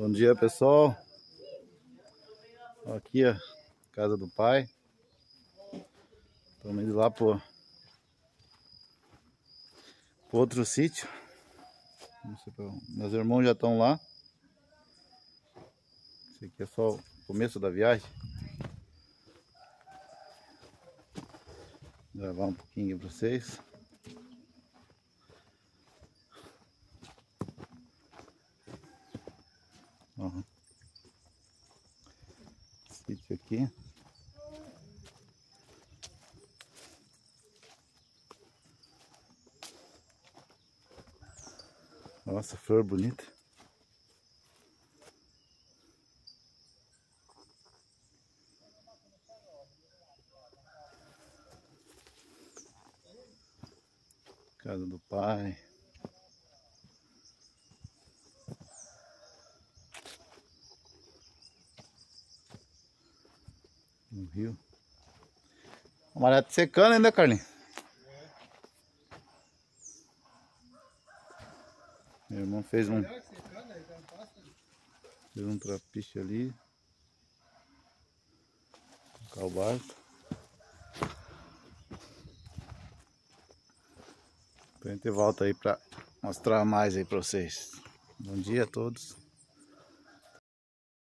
Bom dia pessoal. Aqui a casa do pai. Estamos indo lá pro, pro outro sítio. Meus irmãos já estão lá. Esse aqui é só o começo da viagem. Vou gravar um pouquinho para vocês. Uhum. Aqui. Nossa, flor bonita. Casa do pai. No rio. A maré tá secando ainda, Carlinhos. Meu irmão fez um. Fez um trapiche ali. Colocar o barco. A gente volta aí pra mostrar mais aí pra vocês. Bom dia a todos.